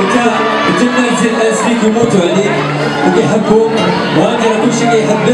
انت انت الناس الناس اللي كيموتوا عليك وكيحبوك وهاني كلشي كيحبك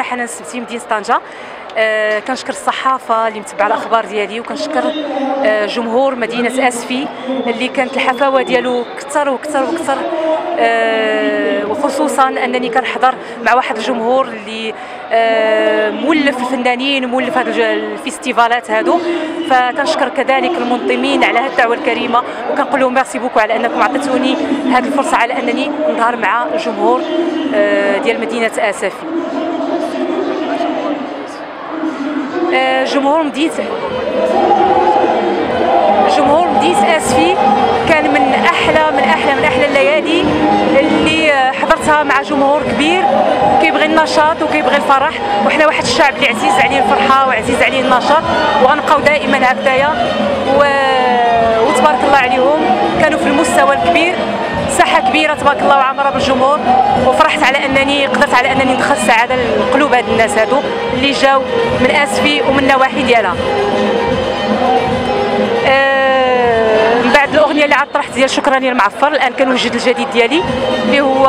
الفنانه حنان السبتي مدينه طنجة. آه، كنشكر الصحافة اللي متبعة الأخبار ديالي وكنشكر آه، جمهور مدينة آسفي اللي كانت الحفاوة ديالو كثر وكثر وكثر آه، وخصوصا أنني كنحضر مع واحد الجمهور اللي آه، مولف الفنانين مولف هاد الفيستيفالات هادو. فكنشكر كذلك المنظمين على هذه الدعوة الكريمة وكنقول لهم merci beaucoup على أنكم عطيتوني هذه الفرصة على أنني نظهر مع الجمهور آه، ديال مدينة آسفي آه، جمهور مدينة جمهور مدينة إسفي كان من أحلى من أحلى من أحلى الليالي اللي آه، حضرتها مع جمهور كبير. كيبغي النشاط وكيبغي الفرح. وحنا واحد الشعب اللي عزيز عليه الفرحة وعزيز عليه النشاط. وغنبقاو دائما هكذايا. و... وتبارك الله عليهم. كانوا في المستوى الكبير. ساحه كبيرة تبارك الله وعامره بالجمهور وفرحت على أنني قدرت على أنني ندخل السعادة لقلوب هاد الناس هادو اللي جاو من أسفي ومن النواحي ديالها. آه، من بعد الأغنية اللي عاد طرحت ديال شكرا يا المعفر الآن كنوجد الجديد ديالي اللي هو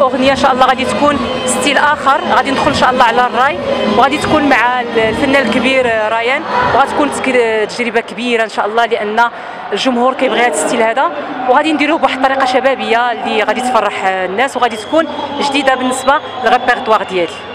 أغنية إن شاء الله غادي تكون ستيل آخر. غادي ندخل إن شاء الله على الراي. وغادي تكون مع الفنان الكبير آه، ريان وغتكون تك- تجربة كبيرة إن شاء الله لأن الجمهور كيبغي هذا الستيل هذا وغادي نديروه بواحد الطريقة شبابية اللي غادي تفرح الناس وغادي تكون جديدة بالنسبة للريبرتوار ديالي.